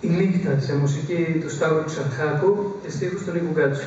Η νύχτα σε μουσική του Σταύρου Ξαρχάκου και στίχους του Νίκου Γκάτσου.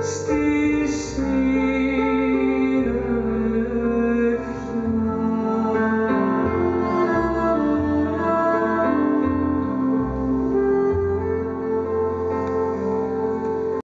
still